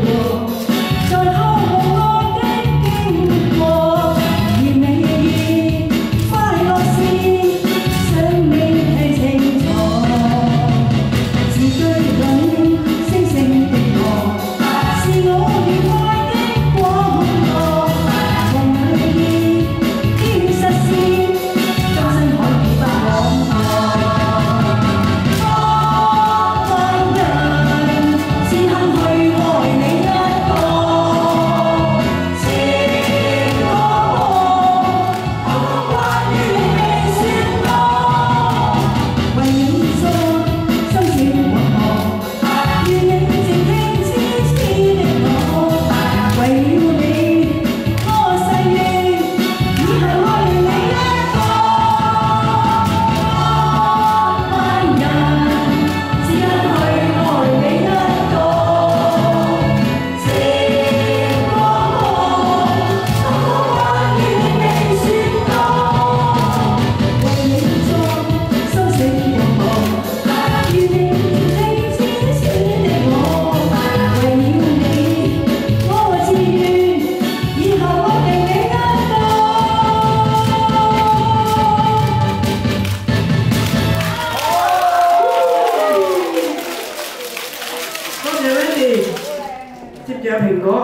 Lord. Hallelujah. arregló.